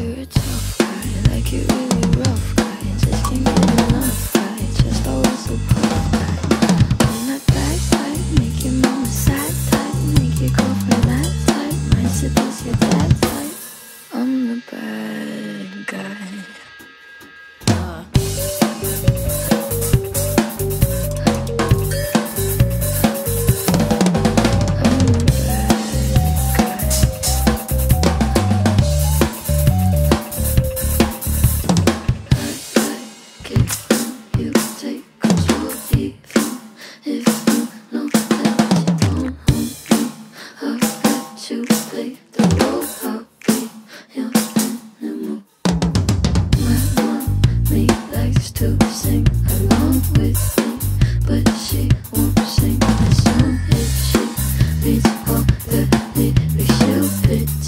you're a tough guy, like really rough guy. Just can't get enough just always type, make sad type Make that type, type petit